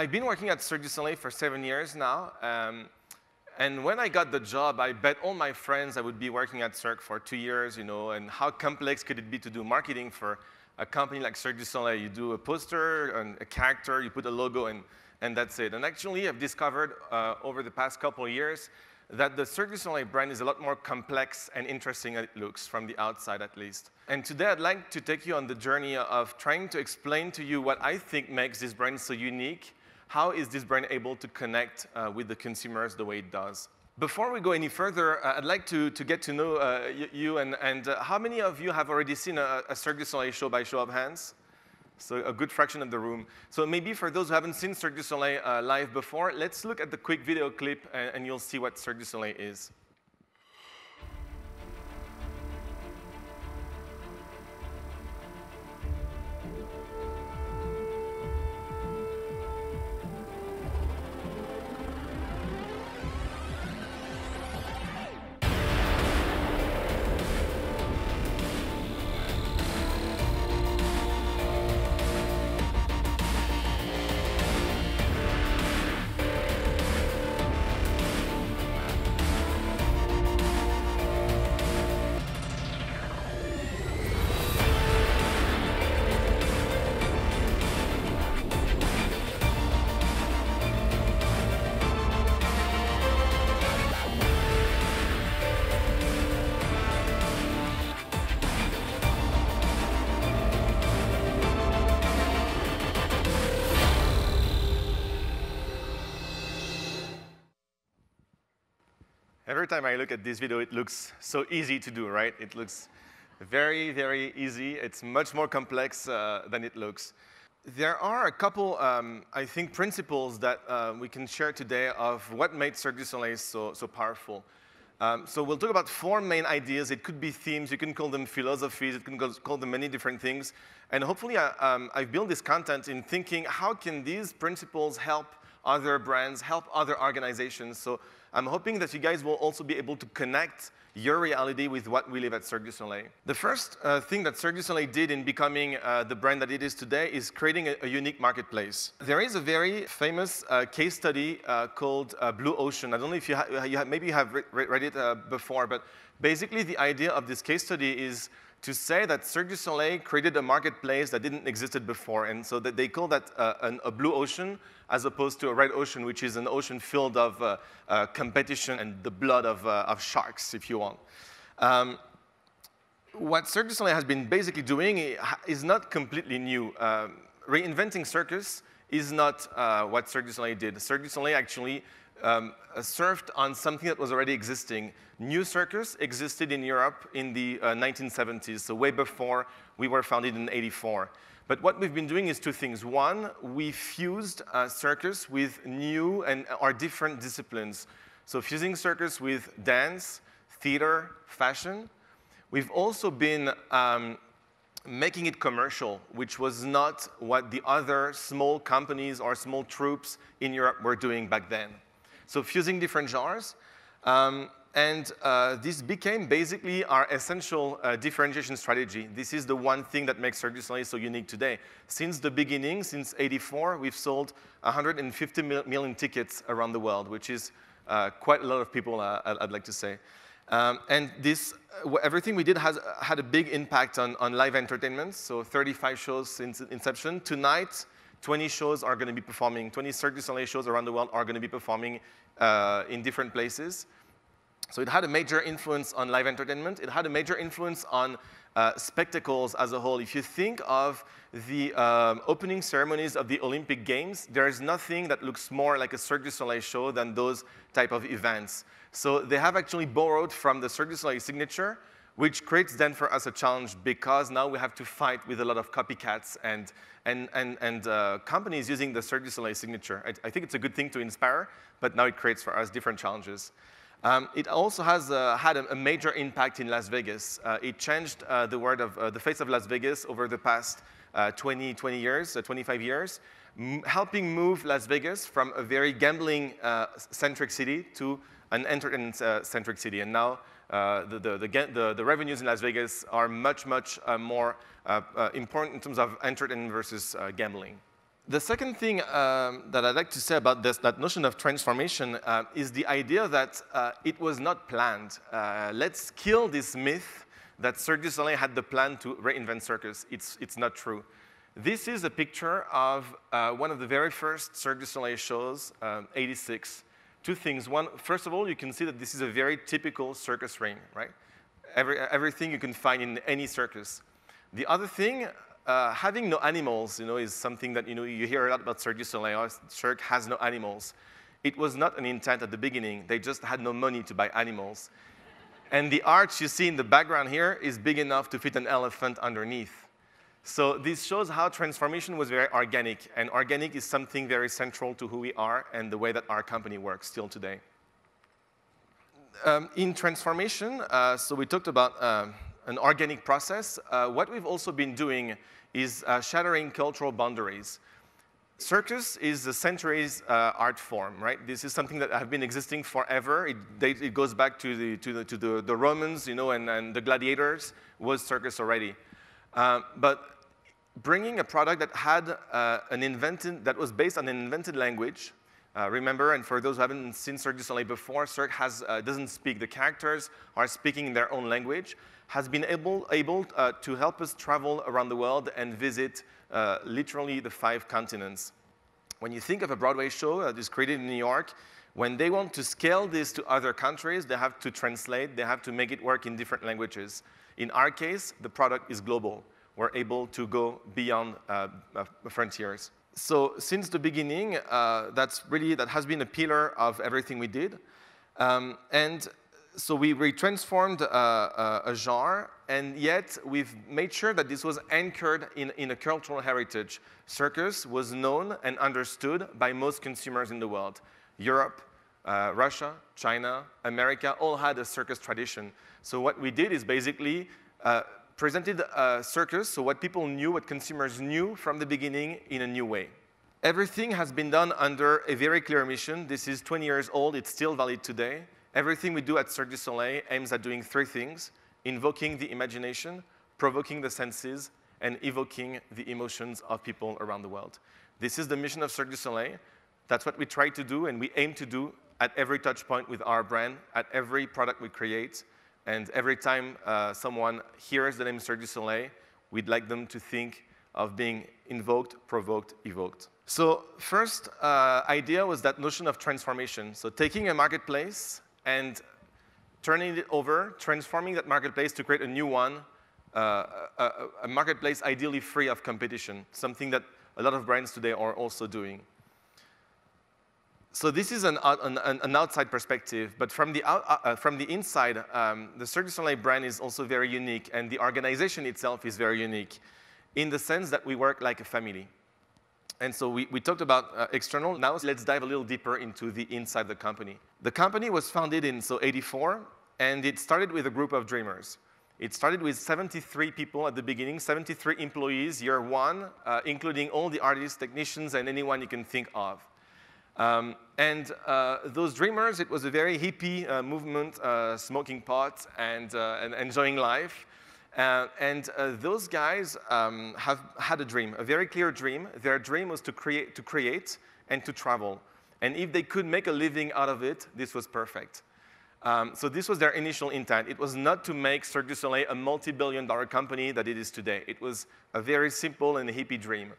I've been working at Cirque du Soleil for seven years now. Um, and when I got the job, I bet all my friends I would be working at Cirque for two years, you know, and how complex could it be to do marketing for a company like Cirque du Soleil? You do a poster, and a character, you put a logo, and, and that's it. And actually, I've discovered uh, over the past couple of years that the Cirque du Soleil brand is a lot more complex and interesting than it looks, from the outside at least. And today I'd like to take you on the journey of trying to explain to you what I think makes this brand so unique. How is this brand able to connect uh, with the consumers the way it does? Before we go any further, uh, I'd like to, to get to know uh, you and, and uh, how many of you have already seen a, a Cirque du Soleil show by show of hands? So a good fraction of the room. So maybe for those who haven't seen Cirque du Soleil uh, live before, let's look at the quick video clip and, and you'll see what Cirque du Soleil is. Time I look at this video, it looks so easy to do, right? It looks very, very easy. It's much more complex uh, than it looks. There are a couple, um, I think, principles that uh, we can share today of what made Cirque du Soleil so, so powerful. Um, so we'll talk about four main ideas. It could be themes, you can call them philosophies, you can call them many different things. And hopefully I, uh, um, I've built this content in thinking how can these principles help other brands, help other organizations. So I'm hoping that you guys will also be able to connect your reality with what we live at Cirque du Soleil. The first uh, thing that Cirque du Soleil did in becoming uh, the brand that it is today is creating a, a unique marketplace. There is a very famous uh, case study uh, called uh, Blue Ocean. I don't know if you, ha you ha maybe you have re read it uh, before, but basically the idea of this case study is to say that Cirque du Soleil created a marketplace that didn't existed before. And so that they call that uh, an, a blue ocean as opposed to a red ocean, which is an ocean filled of uh, uh, competition and the blood of, uh, of sharks, if you want. Um, what Cirque du Soleil has been basically doing is not completely new. Um, reinventing circus is not uh, what Cirque du Soleil did. Cirque du Soleil actually um, uh, surfed on something that was already existing. New circus existed in Europe in the uh, 1970s, so way before we were founded in 84. But what we've been doing is two things. One, we fused uh, circus with new and uh, or different disciplines. So fusing circus with dance, theater, fashion. We've also been um, making it commercial, which was not what the other small companies or small troops in Europe were doing back then. So fusing different genres. Um, and uh, this became basically our essential uh, differentiation strategy. This is the one thing that makes Cirque du Soleil so unique today. Since the beginning, since 84, we've sold 150 million tickets around the world, which is uh, quite a lot of people, uh, I'd like to say. Um, and this, uh, everything we did has had a big impact on, on live entertainment. So 35 shows since inception. Tonight, 20 shows are going to be performing, 20 Cirque du Soleil shows around the world are going to be performing uh, in different places. So it had a major influence on live entertainment. It had a major influence on uh, spectacles as a whole. If you think of the um, opening ceremonies of the Olympic Games, there is nothing that looks more like a Cirque du Soleil show than those type of events. So they have actually borrowed from the Cirque du Soleil signature which creates then for us a challenge because now we have to fight with a lot of copycats and, and, and, and uh, companies using the Cirque du Soleil signature. I, I, think it's a good thing to inspire, but now it creates for us different challenges. Um, it also has uh, had a, a, major impact in Las Vegas. Uh, it changed uh, the word of uh, the face of Las Vegas over the past uh, 20, 20 years, 25 years, helping move Las Vegas from a very gambling-centric city to an entertainment-centric city. And now uh, the, the, the, revenues in Las Vegas are much, much uh, more uh, uh important in terms of entertainment versus uh, gambling. The second thing um, that I'd like to say about this, that notion of transformation uh, is the idea that uh, it was not planned. Uh, let's kill this myth that Cirque du Soleil had the plan to reinvent circus. It's, it's not true. This is a picture of uh, one of the very first Cirque du Soleil shows, um, 86. Two things. One, first of all, you can see that this is a very typical circus ring, right? Every, everything you can find in any circus. The other thing, uh, having no animals, you know, is something that you know you hear a lot about Cirque du Soleil. Oh, Cirque has no animals. It was not an intent at the beginning. They just had no money to buy animals. And the arch you see in the background here is big enough to fit an elephant underneath. So this shows how transformation was very organic, and organic is something very central to who we are and the way that our company works still today. Um, in transformation, uh, so we talked about um, an organic process. Uh, what we've also been doing is uh, shattering cultural boundaries. Circus is a centuries uh, art form, right? This is something that has been existing forever. It, it goes back to, the, to, the, to the, the, Romans, you know, and, and, the gladiators was circus already. Uh, but bringing a product that had uh, an invented, that was based on an invented language, uh, remember, and for those who haven't seen Cirque du Soleil before, Cirque has, uh, doesn't speak. The characters are speaking in their own language has been able, able uh, to help us travel around the world and visit uh, literally the five continents. When you think of a Broadway show that is created in New York, when they want to scale this to other countries, they have to translate, they have to make it work in different languages. In our case, the product is global. We're able to go beyond uh, uh frontiers. So since the beginning, uh, that's really, that has been a pillar of everything we did. Um, and so we, we transformed uh, uh, a genre, and yet we've made sure that this was anchored in, in a cultural heritage. Circus was known and understood by most consumers in the world. Europe, uh, Russia, China, America all had a circus tradition. So what we did is basically uh, presented a circus, so what people knew, what consumers knew from the beginning in a new way. Everything has been done under a very clear mission. This is 20 years old, it's still valid today. Everything we do at Cirque du Soleil aims at doing three things, invoking the imagination, provoking the senses, and evoking the emotions of people around the world. This is the mission of Cirque du Soleil. That's what we try to do, and we aim to do at every touch point with our brand, at every product we create, and every time uh, someone hears the name Cirque du Soleil, we'd like them to think of being invoked, provoked, evoked. So first uh, idea was that notion of transformation. So taking a marketplace and turning it over, transforming that marketplace to create a new one, uh, a, a, marketplace ideally free of competition, something that a lot of brands today are also doing. So this is an, an, an outside perspective, but from the, out, uh, uh, from the inside, um, the Cirque du Soleil brand is also very unique, and the organization itself is very unique in the sense that we work like a family. And so we, we talked about uh, external. Now let's dive a little deeper into the inside the company. The company was founded in so 84, and it started with a group of dreamers. It started with 73 people at the beginning, 73 employees, year one, uh, including all the artists, technicians, and anyone you can think of. Um, and uh, those dreamers, it was a very hippie uh, movement, uh, smoking pot and, uh, and enjoying life. Uh, and uh, those guys um, have had a dream, a very clear dream. Their dream was to create, to create and to travel. And if they could make a living out of it, this was perfect. Um, so this was their initial intent. It was not to make Cirque du Soleil a multi-billion dollar company that it is today. It was a very simple and hippie dream.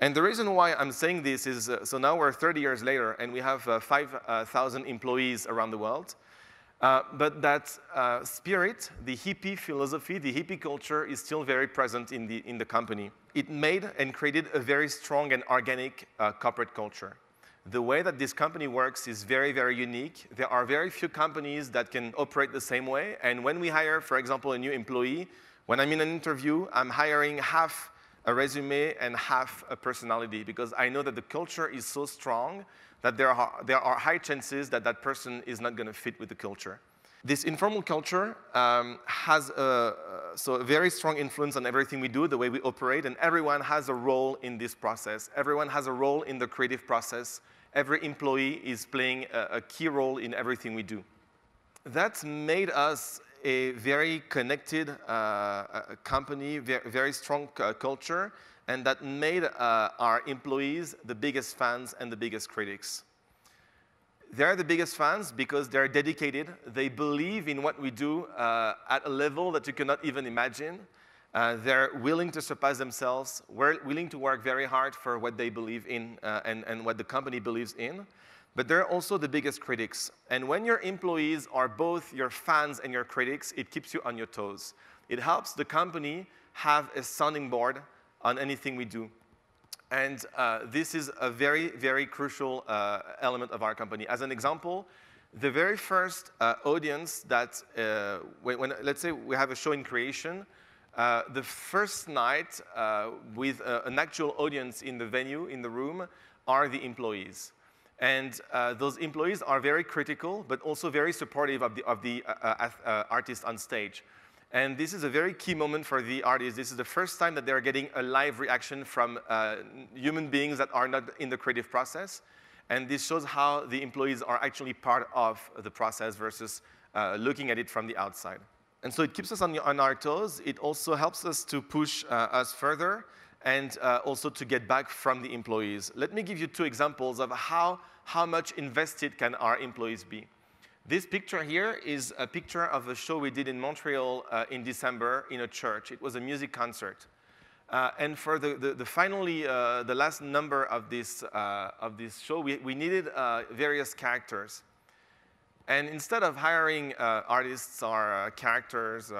And the reason why I'm saying this is, uh, so now we're 30 years later and we have uh, 5,000 uh, employees around the world. Uh, but that uh, spirit, the hippie philosophy, the hippie culture is still very present in the, in the company. It made and created a very strong and organic uh, corporate culture. The way that this company works is very, very unique. There are very few companies that can operate the same way. And when we hire, for example, a new employee, when I'm in an interview, I'm hiring half a resume and half a personality because I know that the culture is so strong that there are, there are high chances that that person is not going to fit with the culture. This informal culture um, has a, so a very strong influence on everything we do, the way we operate, and everyone has a role in this process. Everyone has a role in the creative process. Every employee is playing a, a key role in everything we do. That's made us a very connected uh, company, very, very strong uh, culture, and that made uh, our employees the biggest fans and the biggest critics. They're the biggest fans because they're dedicated. They believe in what we do uh, at a level that you cannot even imagine. Uh, they're willing to surpass themselves, We're willing to work very hard for what they believe in uh, and, and what the company believes in. But they're also the biggest critics. And when your employees are both your fans and your critics, it keeps you on your toes. It helps the company have a sounding board on anything we do. And uh, this is a very, very crucial uh, element of our company. As an example, the very first uh, audience that, uh, when, when, let's say we have a show in creation, uh, the first night uh, with an actual audience in the venue, in the room, are the employees. And those employees are very critical, but also very supportive of the, of the artist on stage. And this is a very key moment for the artists. This is the first time that they're getting a live reaction from uh, human beings that are not in the creative process. And this shows how the employees are actually part of the process versus uh, looking at it from the outside. And so it keeps us on, on our toes. It also helps us to push uh, us further and uh, also to get back from the employees. Let me give you two examples of how, how much invested can our employees be. This picture here is a picture of a show we did in Montreal uh, in December in a church. It was a music concert. Uh, and for the, the, the finally, uh, the last number of this, uh, of this show, we, we needed uh, various characters. And instead of hiring uh, artists or characters,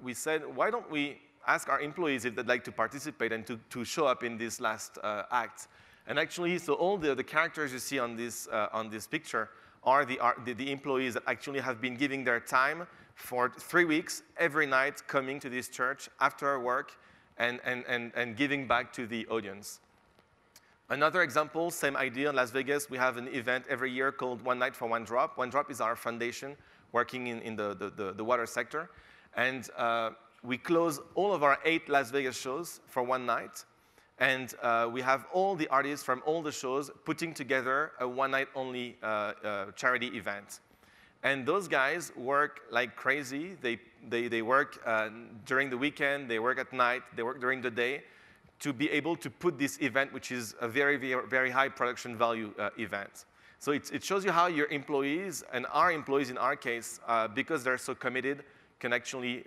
we said, why don't we ask our employees if they'd like to participate and to, to show up in this last act? And actually, so all the, the characters you see on this, on this picture are the, are the, employees that actually have been giving their time for three weeks, every night, coming to this church after work and, and, and, and giving back to the audience. Another example, same idea in Las Vegas, we have an event every year called One Night for One Drop. One Drop is our foundation working in, in the, the, the, the water sector. And uh, we close all of our eight Las Vegas shows for one night. And uh, we have all the artists from all the shows putting together a one night only uh, uh, charity event. And those guys work like crazy. They, they, they work uh, during the weekend, they work at night, they work during the day to be able to put this event, which is a very, very, very high production value uh, event. So it, it, shows you how your employees, and our employees in our case, uh, because they're so committed, can actually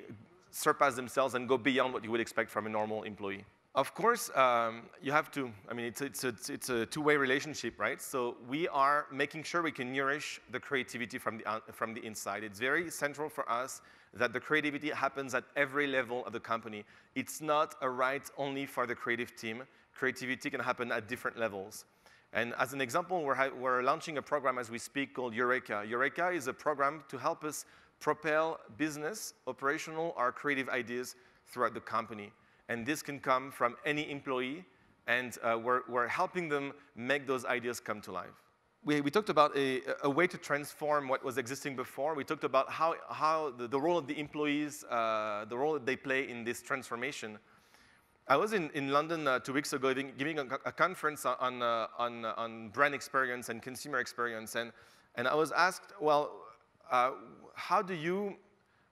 surpass themselves and go beyond what you would expect from a normal employee. Of course, um, you have to, I mean, it's, it's, it's, a two-way relationship, right? So we are making sure we can nourish the creativity from the, uh, from the inside. It's very central for us that the creativity happens at every level of the company. It's not a right only for the creative team. Creativity can happen at different levels. And as an example, we're, we're launching a program as we speak called Eureka. Eureka is a program to help us propel business, operational, or creative ideas throughout the company. And this can come from any employee, and uh, we're, we're helping them make those ideas come to life. We, we talked about a, a, way to transform what was existing before. We talked about how, how the, the role of the employees, uh, the role that they play in this transformation. I was in, in London uh, two weeks ago giving a, a conference on, uh, on, uh, on brand experience and consumer experience, and, and I was asked, well, uh, how do you,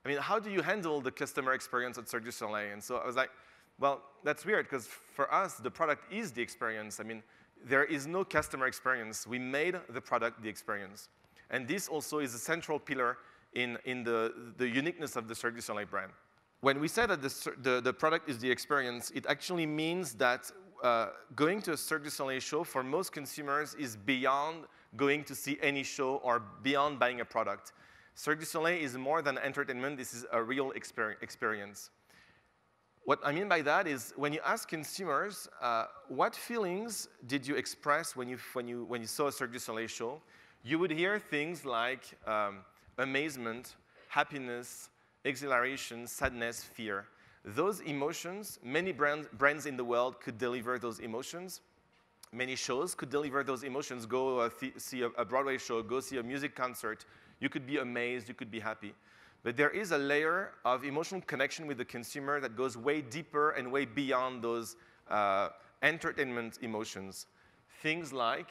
I mean, how do you handle the customer experience at Cirque du Soleil? And so I was like, well, that's weird because for us, the product is the experience. I mean, there is no customer experience. We made the product the experience. And this also is a central pillar in, in the, the uniqueness of the Cirque du Soleil brand. When we say that the, the, the product is the experience, it actually means that uh, going to a Cirque du Soleil show for most consumers is beyond going to see any show or beyond buying a product. Cirque du Soleil is more than entertainment, this is a real exper experience. What I mean by that is when you ask consumers, uh, what feelings did you express when you, when you, when you saw a Cirque du Soleil show, you would hear things like um, amazement, happiness, exhilaration, sadness, fear. Those emotions, many brands, brands in the world could deliver those emotions. Many shows could deliver those emotions. Go uh, see a, a Broadway show, go see a music concert. You could be amazed, you could be happy. But there is a layer of emotional connection with the consumer that goes way deeper and way beyond those uh, entertainment emotions. Things like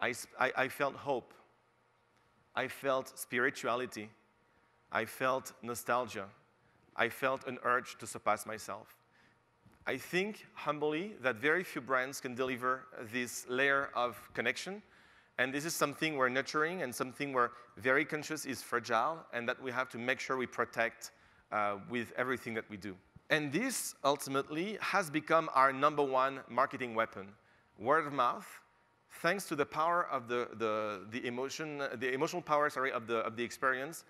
I, I, I felt hope, I felt spirituality, I felt nostalgia, I felt an urge to surpass myself. I think, humbly, that very few brands can deliver this layer of connection. And this is something we're nurturing and something we're very conscious is fragile and that we have to make sure we protect uh, with everything that we do. And this ultimately has become our number one marketing weapon. Word of mouth, thanks to the power of the, the, the emotion, the emotional power sorry, of, the, of the experience,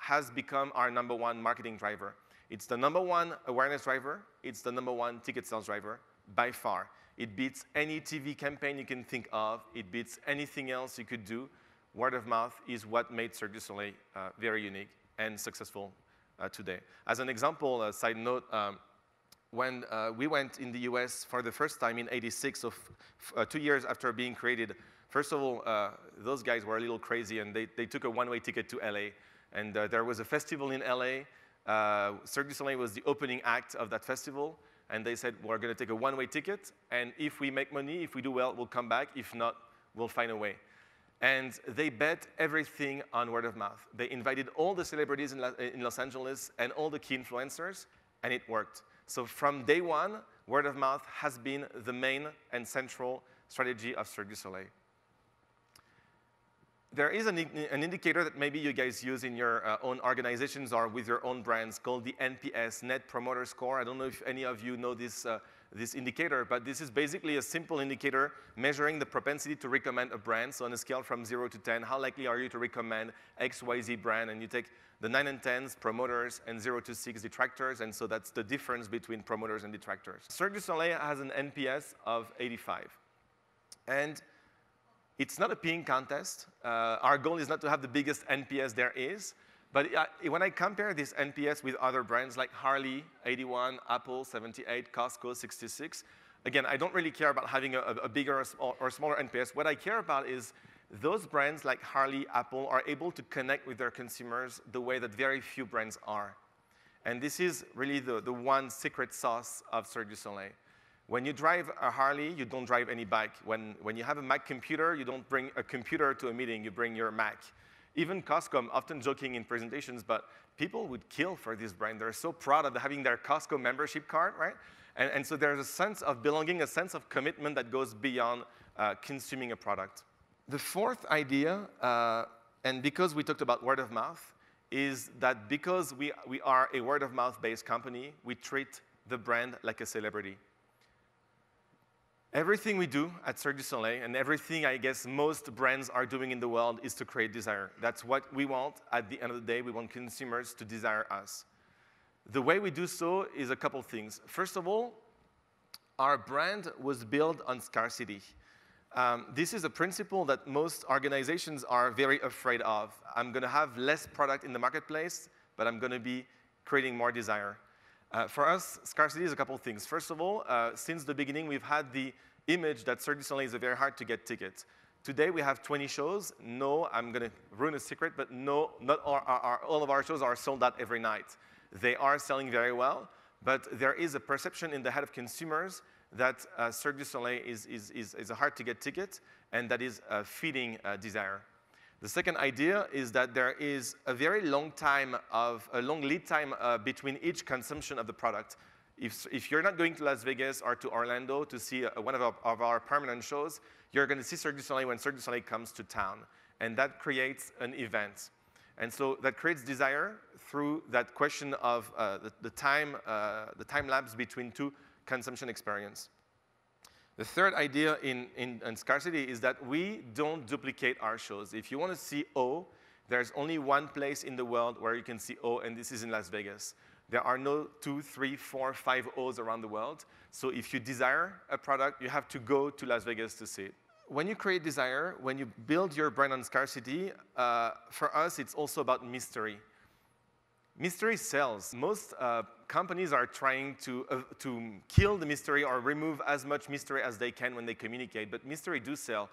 has become our number one marketing driver. It's the number one awareness driver. It's the number one ticket sales driver by far. It beats any TV campaign you can think of. It beats anything else you could do. Word of mouth is what made Cirque du Soleil uh, very unique and successful uh, today. As an example, a side note, um, when uh, we went in the US for the first time in 86, so uh, two years after being created, first of all, uh, those guys were a little crazy and they, they took a one-way ticket to LA. And uh, there was a festival in LA Cirque du Soleil was the opening act of that festival, and they said, we're going to take a one-way ticket, and if we make money, if we do well, we'll come back. If not, we'll find a way. And they bet everything on word of mouth. They invited all the celebrities in, La in Los Angeles and all the key influencers, and it worked. So from day one, word of mouth has been the main and central strategy of Cirque du Soleil there is an, an, indicator that maybe you guys use in your uh, own organizations or with your own brands called the NPS, Net Promoter Score. I don't know if any of you know this, uh, this indicator, but this is basically a simple indicator measuring the propensity to recommend a brand. So on a scale from 0 to 10, how likely are you to recommend XYZ brand? And you take the 9 and 10s, promoters, and 0 to 6 detractors, and so that's the difference between promoters and detractors. Cirque du Soleil has an NPS of 85. And it's not a peeing contest. Uh, our goal is not to have the biggest NPS there is. But uh, when I compare this NPS with other brands like Harley, 81, Apple, 78, Costco, 66, again, I don't really care about having a, a bigger or smaller NPS. What I care about is those brands like Harley, Apple are able to connect with their consumers the way that very few brands are. And this is really the, the one secret sauce of Cirque du Soleil. When you drive a Harley, you don't drive any bike. When, when you have a Mac computer, you don't bring a computer to a meeting, you bring your Mac. Even Costco, often joking in presentations, but people would kill for this brand. They're so proud of having their Costco membership card, right? And, and so there's a sense of belonging, a sense of commitment that goes beyond uh, consuming a product. The fourth idea, uh, and because we talked about word of mouth, is that because we, we are a word of mouth based company, we treat the brand like a celebrity. Everything we do at Cirque du Soleil, and everything I guess most brands are doing in the world, is to create desire. That's what we want at the end of the day. We want consumers to desire us. The way we do so is a couple things. First of all, our brand was built on scarcity. Um, this is a principle that most organizations are very afraid of. I'm going to have less product in the marketplace, but I'm going to be creating more desire. Uh, for us, scarcity is a couple of things. First of all, uh, since the beginning, we've had the image that Cirque du Soleil is a very hard to get ticket. Today, we have 20 shows. No, I'm going to ruin a secret, but no, not all, our, all of our shows are sold out every night. They are selling very well, but there is a perception in the head of consumers that uh, Cirque du Soleil is, is, is, is, a hard to get ticket, and that is uh, feeding uh, desire. The second idea is that there is a very long time of, a long lead time uh, between each consumption of the product. If, if you're not going to Las Vegas or to Orlando to see uh, one of our, of our permanent shows, you're going to see Cirque du Soleil when Cirque du Soleil comes to town. And that creates an event. And so that creates desire through that question of uh, the, the, time, uh, the time lapse between two consumption experience. The third idea in, in, in, scarcity is that we don't duplicate our shows. If you want to see O, there's only one place in the world where you can see O, and this is in Las Vegas. There are no two, three, four, five O's around the world. So if you desire a product, you have to go to Las Vegas to see it. When you create desire, when you build your brand on scarcity, uh, for us, it's also about mystery. Mystery sells. Most uh, companies are trying to, uh, to kill the mystery or remove as much mystery as they can when they communicate, but mystery do sell.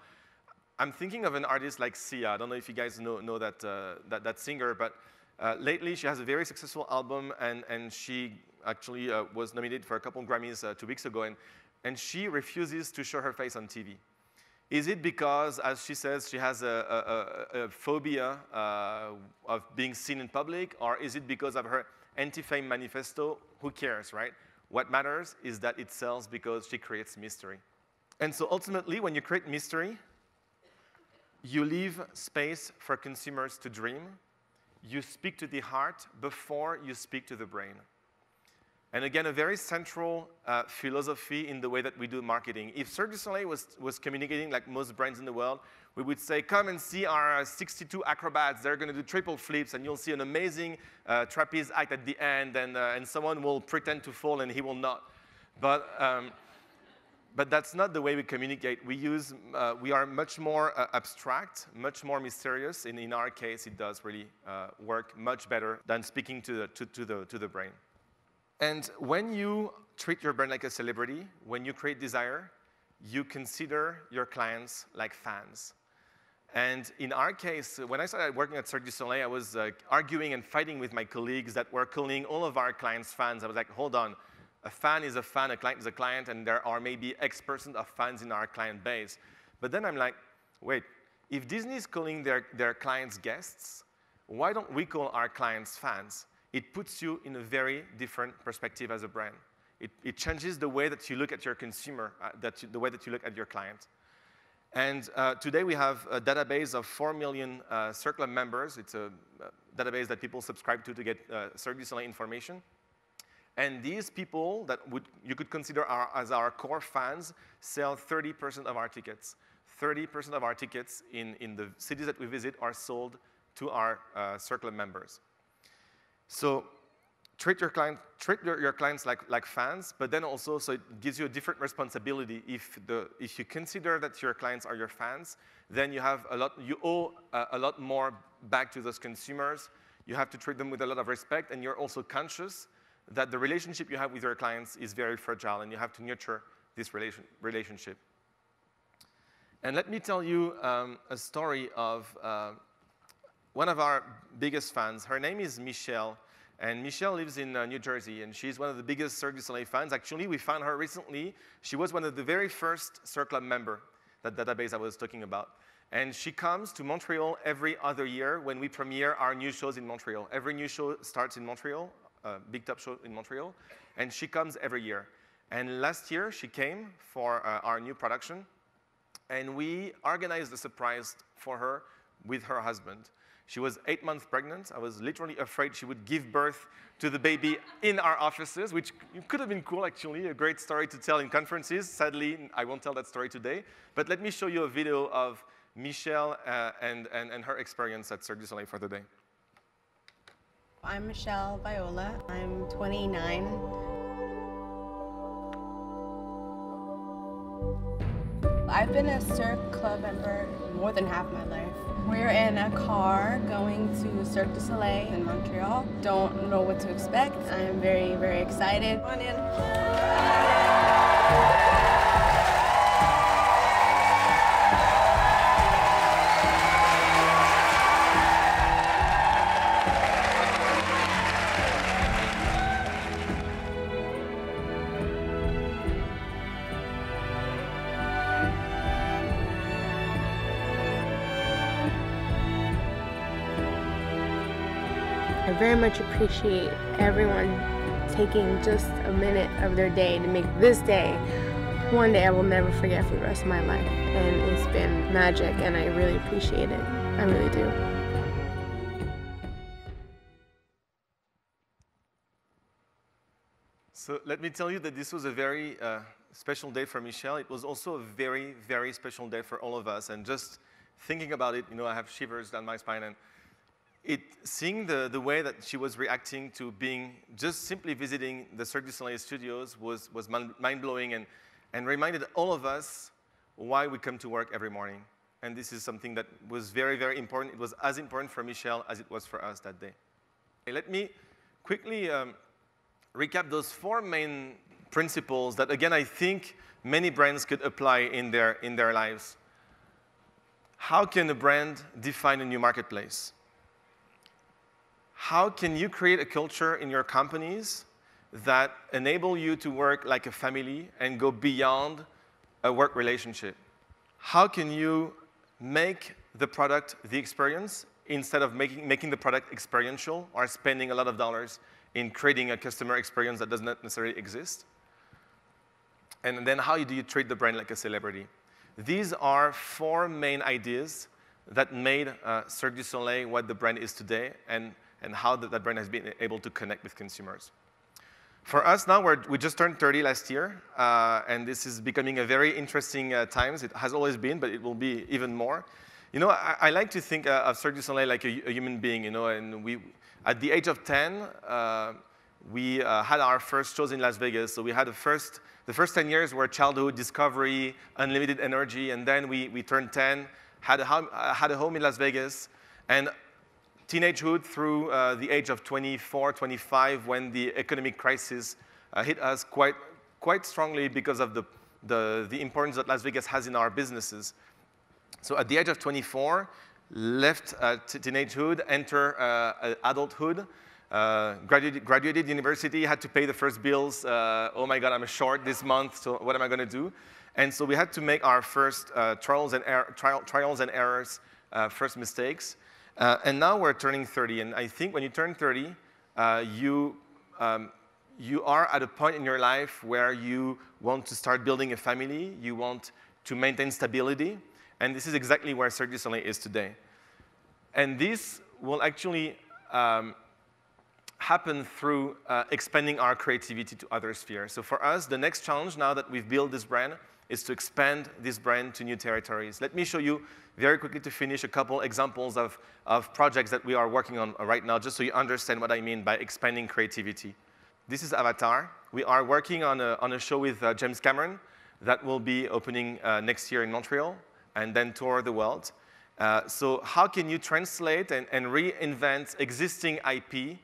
I'm thinking of an artist like Sia. I don't know if you guys know, know that, uh, that, that, singer, but uh, lately she has a very successful album, and, and she actually uh, was nominated for a couple of Grammys uh, two weeks ago, and, and she refuses to show her face on TV. Is it because, as she says, she has a, a, a phobia uh, of being seen in public, or is it because of her anti-fame manifesto? Who cares, right? What matters is that it sells because she creates mystery. And so ultimately, when you create mystery, you leave space for consumers to dream. You speak to the heart before you speak to the brain. And again, a very central uh, philosophy in the way that we do marketing. If Cirque du Soleil was, was communicating like most brands in the world, we would say, come and see our uh, 62 acrobats. They're going to do triple flips, and you'll see an amazing uh, trapeze act at the end, and, uh, and someone will pretend to fall, and he will not. But, um, but that's not the way we communicate. We, use, uh, we are much more uh, abstract, much more mysterious. And in our case, it does really uh, work much better than speaking to the, to, to, the, to the brain. And when you treat your brand like a celebrity, when you create desire, you consider your clients like fans. And in our case, when I started working at Cirque du Soleil, I was uh, arguing and fighting with my colleagues that were calling all of our clients fans. I was like, hold on, a fan is a fan, a client is a client, and there are maybe X percent of fans in our client base. But then I'm like, wait, if Disney is calling their, their clients guests, why don't we call our clients fans? It puts you in a very different perspective as a brand. It, it changes the way that you look at your consumer, uh, that you, the way that you look at your client. And uh, today we have a database of 4 million uh, members. It's a, a, database that people subscribe to to get uh, information. And these people that would, you could consider our, as our core fans sell 30% of our tickets. 30% of our tickets in, in the cities that we visit are sold to our uh, Cirque Club members. So treat your, client, treat your, your, clients like, like fans, but then also so it gives you a different responsibility. If, the, if you consider that your clients are your fans, then you have a lot, you owe a, a lot more back to those consumers. You have to treat them with a lot of respect, and you're also conscious that the relationship you have with your clients is very fragile, and you have to nurture this relation, relationship. And let me tell you um, a story of uh, one of our biggest fans. Her name is Michelle. And Michelle lives in uh, New Jersey, and she's one of the biggest Cirque du Soleil fans. Actually, we found her recently. She was one of the very first Cirque Club member, that database I was talking about. And she comes to Montreal every other year when we premiere our new shows in Montreal. Every new show starts in Montreal, uh, Big Top show in Montreal, and she comes every year. And last year, she came for uh, our new production, and we organized a surprise for her with her husband. She was eight months pregnant. I was literally afraid she would give birth to the baby in our offices, which could have been cool, actually, a great story to tell in conferences. Sadly, I won't tell that story today. But let me show you a video of Michelle uh, and, and, and her experience at Cirque du Soleil for the day. I'm Michelle Viola. I'm 29. I've been a Cirque Club member more than half my life. We're in a car going to Cirque du Soleil in Montreal. Don't know what to expect. I'm very, very excited. Come on in. I very much appreciate everyone taking just a minute of their day to make this day one day I will never forget for the rest of my life. And it's been magic, and I really appreciate it. I really do. So let me tell you that this was a very uh, special day for Michelle. It was also a very, very special day for all of us. And just thinking about it, you know, I have shivers down my spine. And it, seeing the, the way that she was reacting to being just simply visiting the Cirque du Soleil studios was, was mind-blowing and, and reminded all of us why we come to work every morning. And this is something that was very, very important. It was as important for Michelle as it was for us that day. Let me quickly um, recap those four main principles that, again, I think many brands could apply in their, in their lives. How can a brand define a new marketplace? How can you create a culture in your companies that enable you to work like a family and go beyond a work relationship? How can you make the product the experience instead of making, making the product experiential or spending a lot of dollars in creating a customer experience that does not necessarily exist. And then how do you treat the brand like a celebrity? These are four main ideas that made uh, Cirque du Soleil what the brand is today and, and how that, that brand has been able to connect with consumers. For us now, we just turned 30 last year, uh, and this is becoming a very interesting uh, times. It has always been, but it will be even more. You know, I, I like to think uh, of Cirque du Soleil like a, a, human being, you know, and we, at the age of 10, uh, we uh, had our first shows in Las Vegas. So we had the first, the first 10 years were childhood, discovery, unlimited energy, and then we, we turned 10, had a, home, uh, had a home in Las Vegas, and teenagehood through uh, the age of 24, 25, when the economic crisis uh, hit us quite, quite strongly because of the, the, the importance that Las Vegas has in our businesses. So at the age of 24, left uh, teenagehood, enter uh, adulthood, uh, graduated, graduated, university, had to pay the first bills. Uh, oh my God, I'm short this month, so what am I going to do? And so we had to make our first trials, and er trial, trials and errors, first mistakes. Uh, and now we're turning 30, and I think when you turn 30, uh, you, um, you are at a point in your life where you want to start building a family, you want to maintain stability, and this is exactly where Cirque du Soleil is today. And this will actually um, happen through uh, expanding our creativity to other spheres. So for us, the next challenge now that we've built this brand is to expand this brand to new territories. Let me show you very quickly to finish a couple examples of, of projects that we are working on right now, just so you understand what I mean by expanding creativity. This is Avatar. We are working on a, on a show with uh, James Cameron that will be opening uh, next year in Montreal and then tour the world. Uh, so how can you translate and, and reinvent existing IP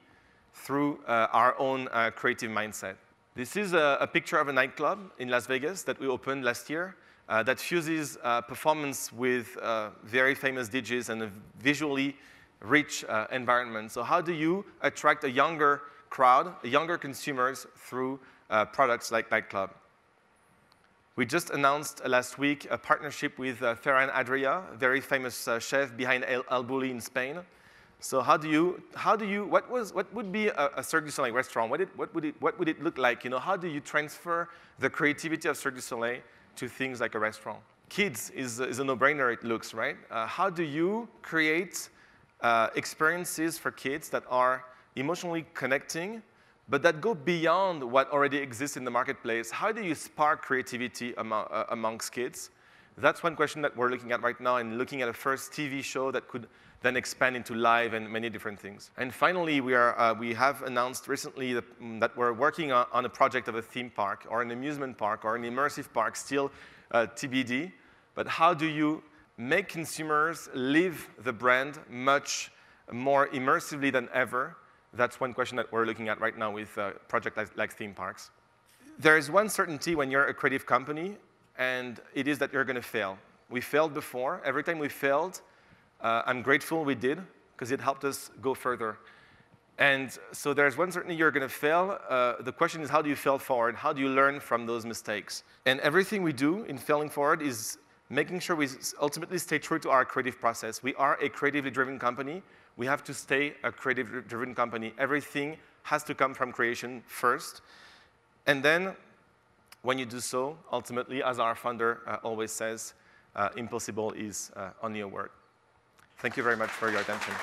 through uh, our own uh, creative mindset? This is a, a, picture of a nightclub in Las Vegas that we opened last year uh, that fuses uh, performance with uh, very famous DJs and a visually rich uh, environment. So how do you attract a younger crowd, younger consumers through uh, products like Nightclub? We just announced last week a partnership with Ferran Adrià, a very famous chef behind El, El Bulli in Spain. So how do you, how do you, what, was, what would be a, a Cirque du Soleil restaurant? What, it, what, would it, what would it look like? You know, how do you transfer the creativity of Cirque du Soleil to things like a restaurant? Kids is, is a no-brainer, it looks, right? Uh, how do you create uh, experiences for kids that are emotionally connecting, but that go beyond what already exists in the marketplace? How do you spark creativity among, uh, amongst kids? That's one question that we're looking at right now and looking at a first TV show that could then expand into live and many different things. And finally, we, are, uh, we have announced recently that, mm, that we're working on, on, a project of a theme park or an amusement park or an immersive park, still uh, TBD. But how do you make consumers live the brand much more immersively than ever? That's one question that we're looking at right now with uh, project like, like theme parks. There is one certainty when you're a creative company, and it is that you're going to fail. We failed before. Every time we failed, uh, I'm grateful we did, because it helped us go further. And so there's one certainty you're going to fail. Uh, the question is, how do you fail forward? How do you learn from those mistakes? And everything we do in failing forward is making sure we ultimately stay true to our creative process. We are a creatively driven company. We have to stay a creatively driven company. Everything has to come from creation first. And then, when you do so, ultimately, as our founder uh, always says, uh, impossible is uh, only a word. Thank you very much for your attention.